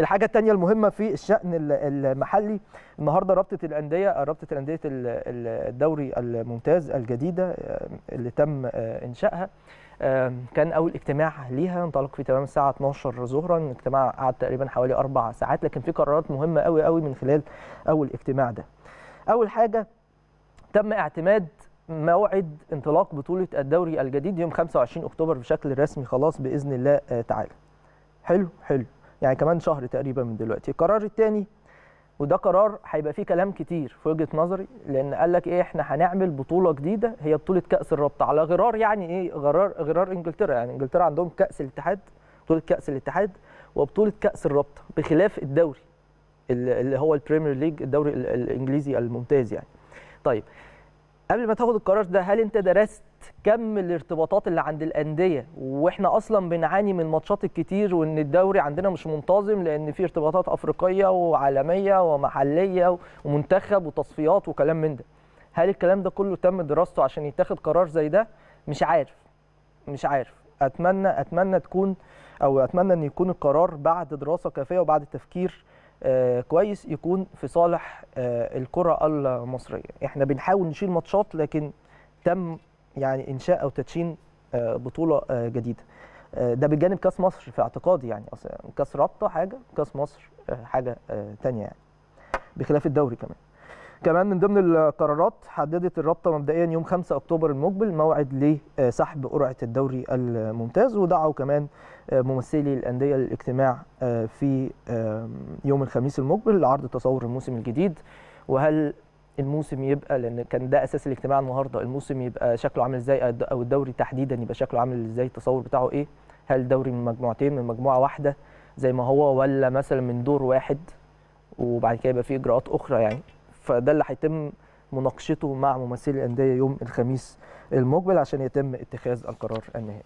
الحاجة الثانية المهمة في الشأن ال- المحلي النهارده رابطة الأندية رابطة الأندية ال- ال- الدوري الممتاز الجديدة آه، اللي تم آه، إنشائها آه، كان أول اجتماع ليها انطلق في تمام الساعة 12 ظهرا الاجتماع قعد تقريبا حوالي أربع ساعات لكن في قرارات مهمة قوي قوي من خلال أول اجتماع ده. أول حاجة تم اعتماد موعد انطلاق بطولة الدوري الجديد يوم 25 أكتوبر بشكل رسمي خلاص بإذن الله تعالى. حلو حلو. يعني كمان شهر تقريبا من دلوقتي. القرار الثاني وده قرار هيبقى فيه كلام كتير في وجهة نظري لأن قال لك إيه إحنا هنعمل بطولة جديدة هي بطولة كأس الرابطة. على غرار يعني إيه غرار غرار إنجلترا. يعني إنجلترا عندهم كأس الاتحاد بطولة كأس الاتحاد وبطولة كأس الرابطة بخلاف الدوري اللي هو ال Premier League الدوري ال- الإنجليزي الممتاز يعني. طيب قبل ما تاخد القرار ده هل أنت درست كم الارتباطات اللي عند الأندية وإحنا أصلا بنعاني من الماتشات الكتير وإن الدوري عندنا مش منتظم لأن في ارتباطات أفريقية وعالمية ومحلية ومنتخب وتصفيات وكلام من ده. هل الكلام ده كله تم دراسته عشان يتاخد قرار زي ده؟ مش عارف. مش عارف. أتمنى أتمنى تكون أو أتمنى إن يكون القرار بعد دراسة كافية وبعد تفكير آه، كويس يكون في صالح آه، الكرة المصرية. إحنا بنحاول نشيل ماتشات لكن تم يعني إنشاء أو تدشين آه، بطولة آه، جديدة. آه، ده بجانب كأس مصر في اعتقادي يعني أصل كأس رابطة حاجة كأس مصر حاجة تانية يعني بخلاف الدوري كمان. كمان من ضمن القرارات حددت الرابطة مبدئيا يوم 5 أكتوبر المقبل موعد لسحب قرعة الدوري الممتاز ودعوا كمان ممثلي الأندية للاجتماع في يوم الخميس المقبل لعرض تصور الموسم الجديد. وهل الموسم يبقى لأن كان ده أساس الاجتماع النهارده. الموسم يبقى شكله عامل إزاي؟ أو الدوري تحديدا يبقى شكله عامل إزاي؟ التصور بتاعه إيه؟ هل دوري من مجموعتين من مجموعة واحدة زي ما هو ولا مثلا من دور واحد وبعد كده يبقى في إجراءات أخرى يعني؟ فده اللي هيتم مناقشته مع ممثلي الأندية يوم الخميس المقبل عشان يتم اتخاذ القرار النهائي.